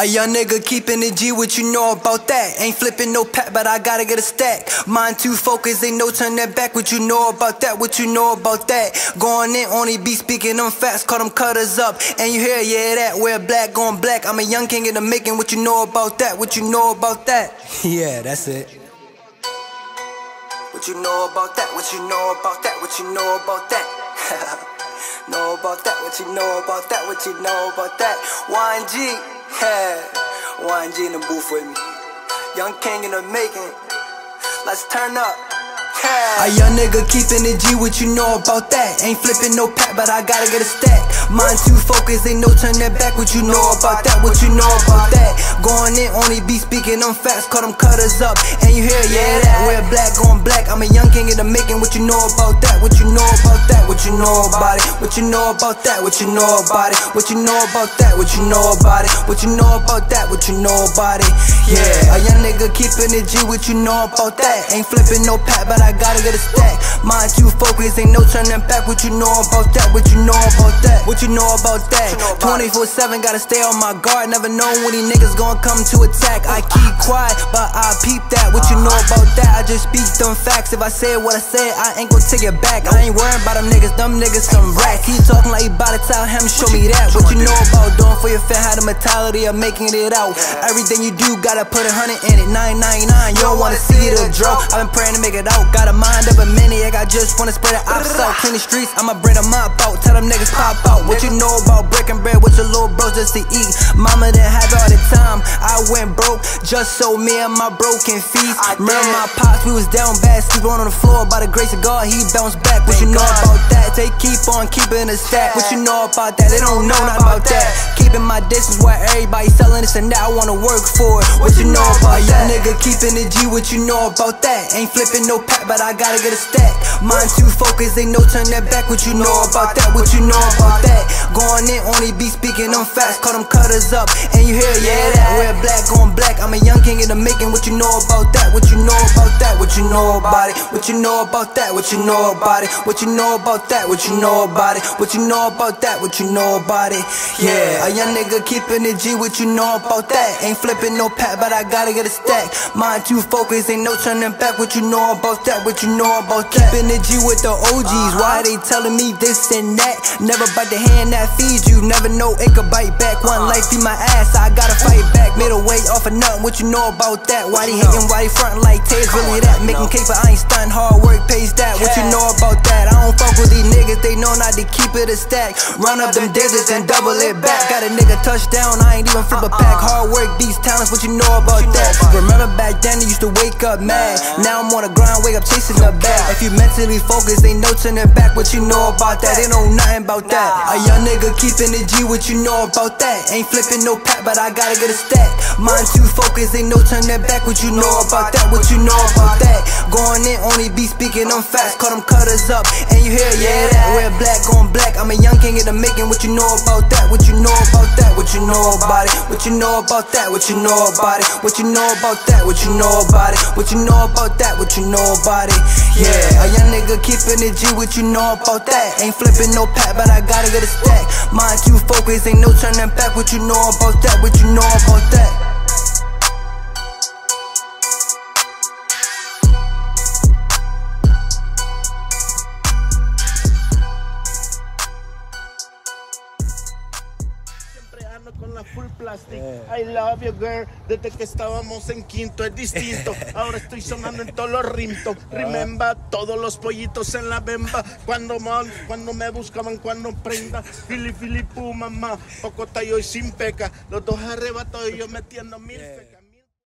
A young nigga keeping it G, what you know about that? Ain't flipping no pack, but I gotta get a stack. Mind too focused, ain't no turn that back. What you know about that? What you know about that? Going in, only be speaking them facts, call them cutters up. And you hear, yeah, that, wear black, going black. I'm a young king in the making, what you know about that? What you know about that? yeah, that's it. What you know about that? What you know about that? What you know about that? know about that? What you know about that? What you know about that? 1G. Yeah, 1G in the booth with me. Young king in the making. Let's turn up. A young nigga keeping it G, what you know about that? Ain't flipping no pack, but I gotta get a stack. Mind too focused, ain't no turn that back. What you know about that? What you know about that? Going in, only be speaking them facts, call them cutters up. And you hear, yeah, that. Wear black, going black. I'm a young king in the making, what you know about that? What you know about that? What you know about it? What you know about that? What you know about it? What you know about that? What you know about it? What you know about that? What you know about it? Yeah, a young nigga keeping it G, what you know about that? Ain't flipping no pack, but I I gotta get a stack. Mind too focused, ain't no turning back. What you know about that? What you know about that? What you know about that? 24 7, gotta stay on my guard. Never know when these niggas gonna come to attack. I keep quiet, but I peep that. What you know about that? I just speak them facts. If I say what I said, I ain't gonna take it back. I ain't worrying about them niggas, them niggas some rats. He talking like he bout to tell him, show me that. What you know about doing your fan? Had the mentality of making it out. Everything you do, gotta put a hundred in it. 999, you don't wanna see it a draw. I've been praying to make it out. Got a mind of a I just wanna spread the ops out. Clean the streets, I'ma bring them up out. Tell them niggas pop out. What you know about breaking bread with your little bros just to eat? Mama didn't have all the time. I went broke just so me and my broken feet. Remember my pops, we was down bad, sleeping on the floor. By the grace of God, he bounced back. What you know about that? They keep on keeping a stack. What you know about that? They don't know nothing about that. Keeping my distance where everybody selling this and that. I wanna work for it. What you know about that? nigga keeping the G. What you know about that? Ain't flipping no pack, but I gotta get a stack. Mind too focused, ain't no turn that back. What you know about that? What you know about that? Going in, only be speaking them facts. Call them cutters up, and you hear, yeah, that. Wear black on black. I'm a young king in the making. What you know about that? What you know about that? What you know about it? What you know about that? What you know about it? What you know about that? What you know about it? What you know about that? What you know about it? Yeah, a young nigga keeping it G. What you know about that? Ain't flipping no pack, but I gotta get a stack. Mind too focused, ain't no turning back. What you know about that? What you know about keeping the G with the OGs. Why they telling me this and that? Never bite the hand that feeds you. Never know it could bite back. One life be my ass, I gotta fight back. Middle way off of nothing. What you know about that? Why they hating? Why they frontin' like Tays? Really that? Making cake, but I ain't stunting. Hard work pays that. What you know about that? I don't fuck with these niggas. They know not to keep it a stack. Run up them digits and double it back. Got a nigga touchdown. I ain't even flip a pack. Hard work beats talents. What you know about that? Remember back then, they used to wake up mad. Now I'm on the grind, wake up chasing the bag. If you mentally focused, ain't no turning back. What you know about that? They know nothing about that. A young nigga keeping the G. What you know about that? Ain't flipping no pack, but I gotta get a stack. Mind too focused, ain't no turning back. What you know about that? What you know about that? Going in, only be speaking them facts. Call them cutters up, and you hear, yeah, that. Wear black on black. I'm a young king in the making. What you know about that? What you know about that? What you know about it? What you know about that? What you know about it? What you know about that? What you know about it? What you know about that? What you know about it? Yeah, nigga keeping it G. What you know about that? Ain't flipping no pack, but I gotta get a stack. Mind too focused, ain't no turning back. What you know about that? What you know about full plastic. I love you, girl. Desde que estábamos en quinto es distinto. Ahora estoy sonando en todos los rimtos. Remember, todos los pollitos en la bemba. Cuando, cuando me buscaban, cuando prenda. Fili, fili, mamá. Poco tallo y sin peca. Los dos arrebatados y yo metiendo mil fecas.